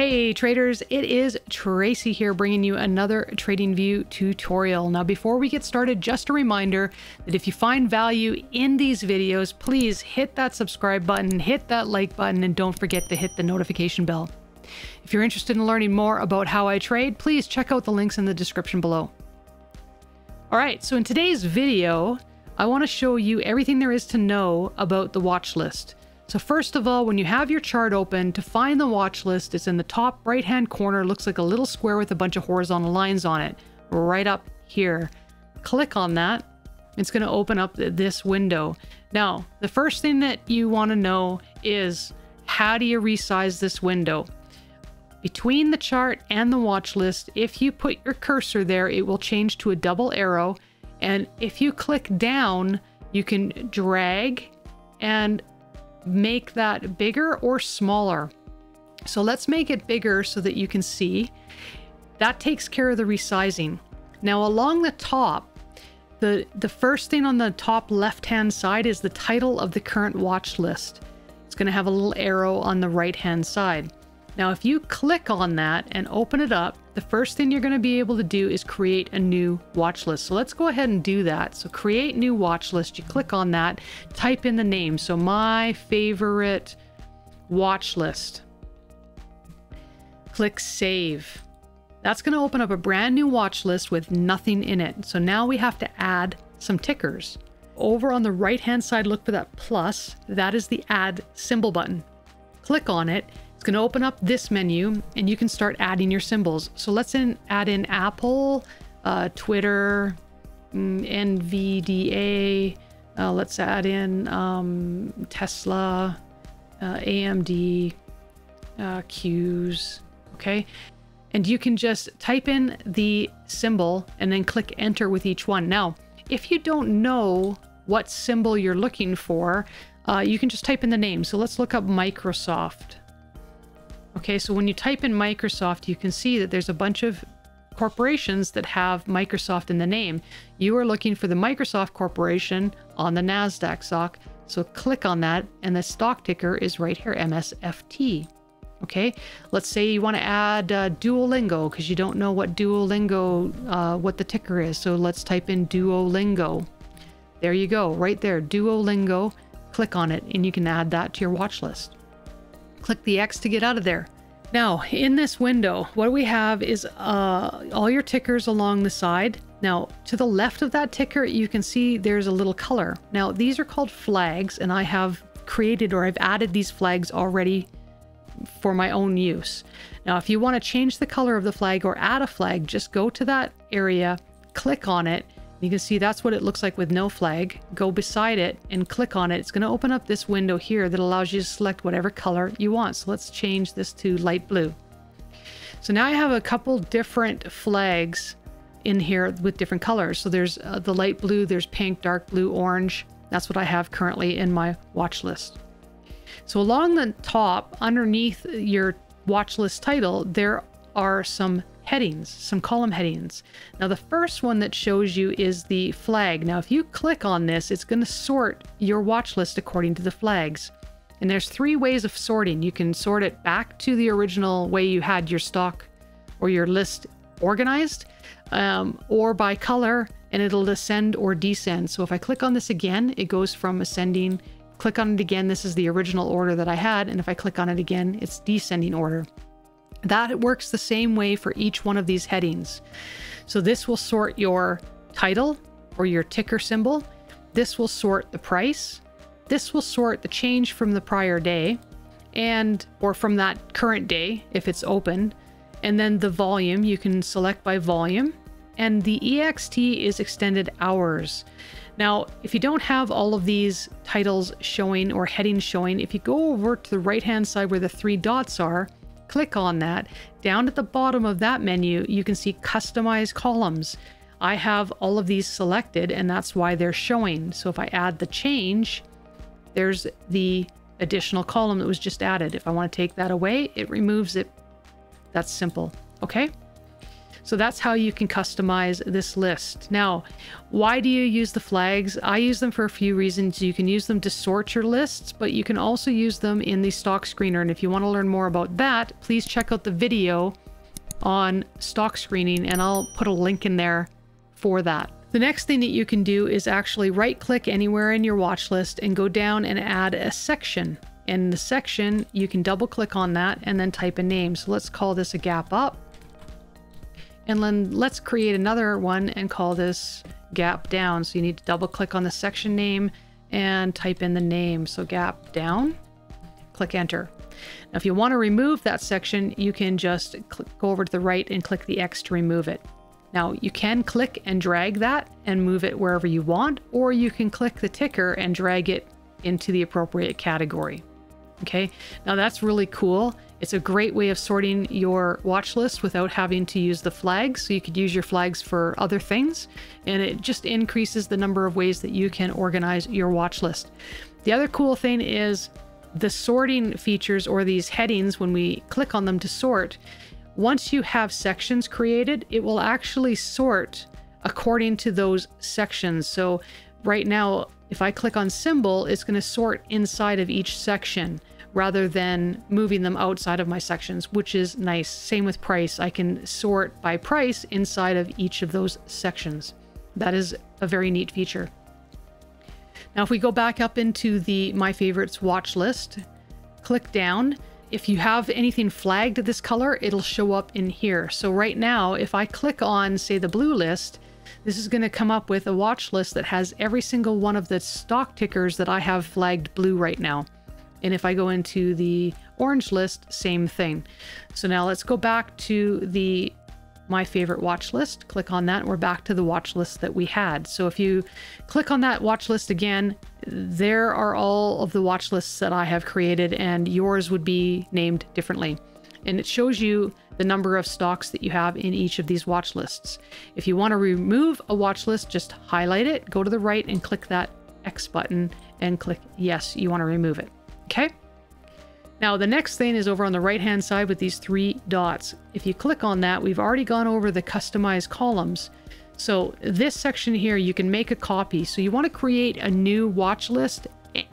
Hey traders, it is Tracy here bringing you another TradingView tutorial. Now before we get started, just a reminder that if you find value in these videos, please hit that subscribe button, hit that like button, and don't forget to hit the notification bell. If you're interested in learning more about how I trade, please check out the links in the description below. Alright, so in today's video, I want to show you everything there is to know about the watch list. So first of all, when you have your chart open, to find the watch list, it's in the top right-hand corner, looks like a little square with a bunch of horizontal lines on it, right up here. Click on that. It's going to open up this window. Now, the first thing that you want to know is how do you resize this window? Between the chart and the watch list, if you put your cursor there, it will change to a double arrow. And if you click down, you can drag and make that bigger or smaller. So let's make it bigger so that you can see. That takes care of the resizing. Now along the top, the, the first thing on the top left-hand side is the title of the current watch list. It's going to have a little arrow on the right-hand side. Now, if you click on that and open it up, the first thing you're going to be able to do is create a new watch list. So let's go ahead and do that. So create new watch list. You click on that, type in the name. So my favorite watch list. Click save. That's going to open up a brand new watch list with nothing in it. So now we have to add some tickers. Over on the right hand side, look for that plus. That is the add symbol button. Click on it it's going to open up this menu and you can start adding your symbols. So let's in, add in Apple, uh, Twitter, mm, NVDA. Uh, let's add in um, Tesla, uh, AMD, uh, Qs. Okay. And you can just type in the symbol and then click enter with each one. Now, if you don't know what symbol you're looking for, uh, you can just type in the name. So let's look up Microsoft. Okay, so when you type in Microsoft, you can see that there's a bunch of corporations that have Microsoft in the name. You are looking for the Microsoft Corporation on the NASDAQ stock. So click on that, and the stock ticker is right here, MSFT. Okay, let's say you want to add uh, Duolingo because you don't know what Duolingo, uh, what the ticker is. So let's type in Duolingo. There you go, right there, Duolingo. Click on it, and you can add that to your watch list. Click the X to get out of there. Now, in this window, what we have is uh, all your tickers along the side. Now, to the left of that ticker, you can see there's a little color. Now, these are called flags, and I have created or I've added these flags already for my own use. Now, if you want to change the color of the flag or add a flag, just go to that area, click on it, you can see that's what it looks like with no flag. Go beside it and click on it. It's going to open up this window here that allows you to select whatever color you want. So let's change this to light blue. So now I have a couple different flags in here with different colors. So there's uh, the light blue, there's pink, dark blue, orange. That's what I have currently in my watch list. So along the top, underneath your watch list title, there are some headings, some column headings. Now the first one that shows you is the flag. Now if you click on this, it's going to sort your watch list according to the flags. And there's three ways of sorting. You can sort it back to the original way you had your stock or your list organized, um, or by color, and it'll ascend or descend. So if I click on this again, it goes from ascending. Click on it again, this is the original order that I had, and if I click on it again, it's descending order. That works the same way for each one of these headings. So this will sort your title or your ticker symbol. This will sort the price. This will sort the change from the prior day and or from that current day if it's open. And then the volume, you can select by volume. And the EXT is extended hours. Now, if you don't have all of these titles showing or headings showing, if you go over to the right hand side where the three dots are, click on that, down at the bottom of that menu, you can see customize columns. I have all of these selected and that's why they're showing. So if I add the change, there's the additional column that was just added. If I want to take that away, it removes it. That's simple. Okay. So that's how you can customize this list. Now, why do you use the flags? I use them for a few reasons. You can use them to sort your lists, but you can also use them in the stock screener. And if you want to learn more about that, please check out the video on stock screening and I'll put a link in there for that. The next thing that you can do is actually right click anywhere in your watch list and go down and add a section. In the section, you can double click on that and then type a name. So let's call this a gap up. And then let's create another one and call this gap down. So you need to double click on the section name and type in the name. So gap down, click enter. Now, if you want to remove that section, you can just click, go over to the right and click the X to remove it. Now you can click and drag that and move it wherever you want, or you can click the ticker and drag it into the appropriate category. Okay, now that's really cool. It's a great way of sorting your watch list without having to use the flags. So you could use your flags for other things, and it just increases the number of ways that you can organize your watch list. The other cool thing is the sorting features or these headings, when we click on them to sort, once you have sections created, it will actually sort according to those sections. So right now, if I click on symbol, it's going to sort inside of each section rather than moving them outside of my sections, which is nice. Same with price. I can sort by price inside of each of those sections. That is a very neat feature. Now, if we go back up into the My Favorites watch list, click down, if you have anything flagged this color, it'll show up in here. So right now, if I click on, say, the blue list, this is going to come up with a watch list that has every single one of the stock tickers that I have flagged blue right now. And if I go into the orange list, same thing. So now let's go back to the my favorite watch list. Click on that. we're back to the watch list that we had. So if you click on that watch list again, there are all of the watch lists that I have created and yours would be named differently. And it shows you the number of stocks that you have in each of these watch lists. If you want to remove a watch list, just highlight it, go to the right and click that X button and click yes, you want to remove it. Okay. Now the next thing is over on the right hand side with these three dots. If you click on that, we've already gone over the customized columns. So this section here, you can make a copy. So you want to create a new watch list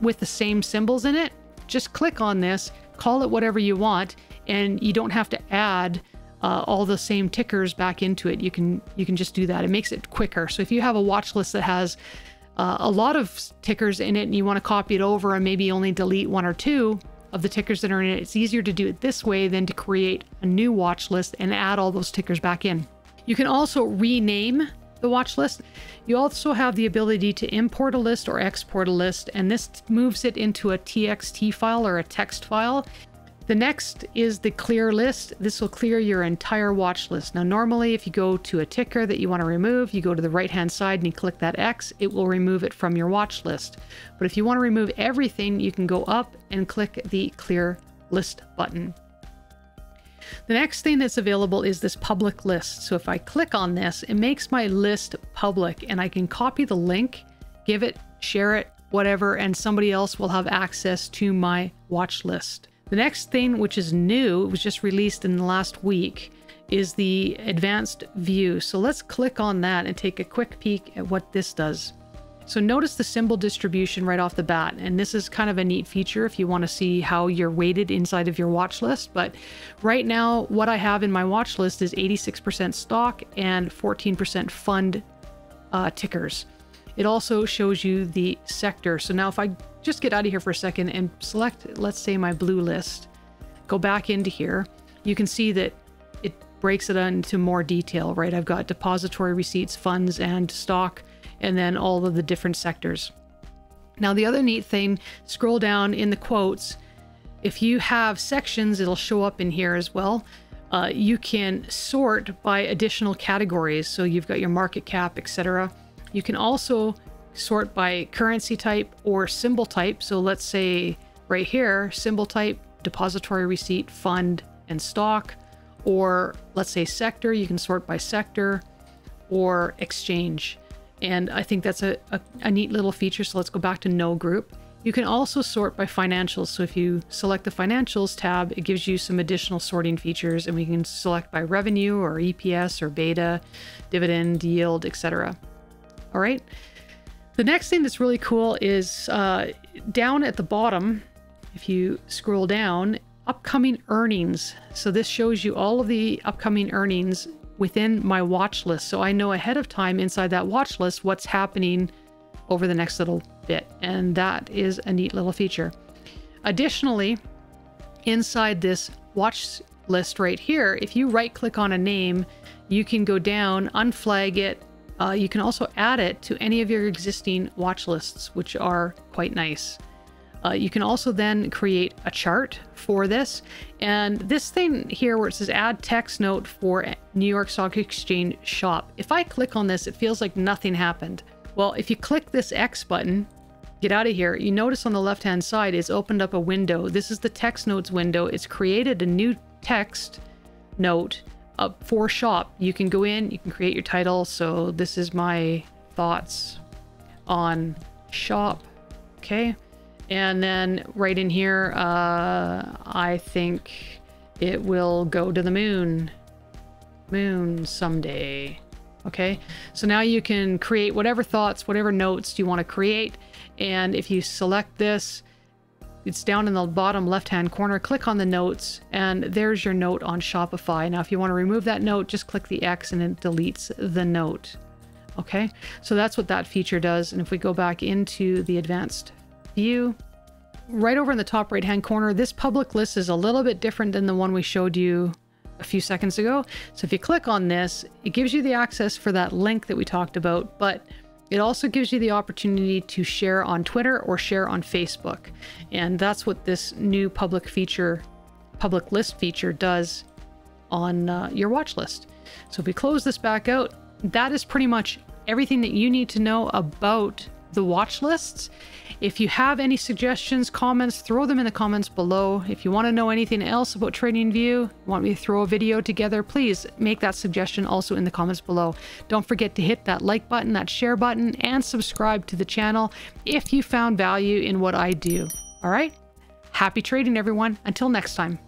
with the same symbols in it. Just click on this, call it whatever you want, and you don't have to add uh, all the same tickers back into it. You can you can just do that. It makes it quicker. So if you have a watch list that has uh, a lot of tickers in it and you want to copy it over and maybe only delete one or two, of the tickers that are in it. It's easier to do it this way than to create a new watch list and add all those tickers back in. You can also rename the watch list. You also have the ability to import a list or export a list, and this moves it into a TXT file or a text file. The next is the clear list. This will clear your entire watch list. Now, normally, if you go to a ticker that you want to remove, you go to the right hand side and you click that X, it will remove it from your watch list. But if you want to remove everything, you can go up and click the clear list button. The next thing that's available is this public list. So if I click on this, it makes my list public and I can copy the link, give it, share it, whatever, and somebody else will have access to my watch list. The next thing, which is new, it was just released in the last week, is the advanced view. So let's click on that and take a quick peek at what this does. So notice the symbol distribution right off the bat, and this is kind of a neat feature if you want to see how you're weighted inside of your watch list. But right now, what I have in my watch list is 86% stock and 14% fund uh, tickers. It also shows you the sector. So now if I just get out of here for a second and select, let's say my blue list, go back into here, you can see that it breaks it into more detail, right? I've got depository receipts, funds, and stock, and then all of the different sectors. Now, the other neat thing, scroll down in the quotes. If you have sections, it'll show up in here as well. Uh, you can sort by additional categories. So you've got your market cap, etc. You can also sort by currency type or symbol type. So let's say right here, symbol type, depository receipt, fund, and stock. Or let's say sector, you can sort by sector or exchange. And I think that's a, a, a neat little feature. So let's go back to no group. You can also sort by financials. So if you select the financials tab, it gives you some additional sorting features and we can select by revenue or EPS or beta, dividend, yield, etc. All right. The next thing that's really cool is uh, down at the bottom, if you scroll down, upcoming earnings. So this shows you all of the upcoming earnings within my watch list. So I know ahead of time inside that watch list what's happening over the next little bit. And that is a neat little feature. Additionally, inside this watch list right here, if you right click on a name, you can go down, unflag it. Uh, you can also add it to any of your existing watch lists, which are quite nice. Uh, you can also then create a chart for this. And this thing here where it says add text note for New York Stock Exchange shop. If I click on this, it feels like nothing happened. Well, if you click this X button, get out of here, you notice on the left-hand side, it's opened up a window. This is the text notes window. It's created a new text note for shop. You can go in, you can create your title. So this is my thoughts on shop. Okay. And then right in here, uh, I think it will go to the moon. Moon someday. Okay, so now you can create whatever thoughts, whatever notes you want to create. And if you select this, it's down in the bottom left-hand corner. Click on the notes and there's your note on Shopify. Now, if you want to remove that note, just click the X and it deletes the note. Okay, so that's what that feature does. And if we go back into the advanced view, right over in the top right-hand corner, this public list is a little bit different than the one we showed you a few seconds ago. So if you click on this, it gives you the access for that link that we talked about, but it also gives you the opportunity to share on Twitter or share on Facebook. And that's what this new public feature, public list feature does on uh, your watch list. So if we close this back out, that is pretty much everything that you need to know about the watch lists. If you have any suggestions, comments, throw them in the comments below. If you want to know anything else about TradingView, want me to throw a video together, please make that suggestion also in the comments below. Don't forget to hit that like button, that share button, and subscribe to the channel if you found value in what I do. All right? Happy trading, everyone. Until next time.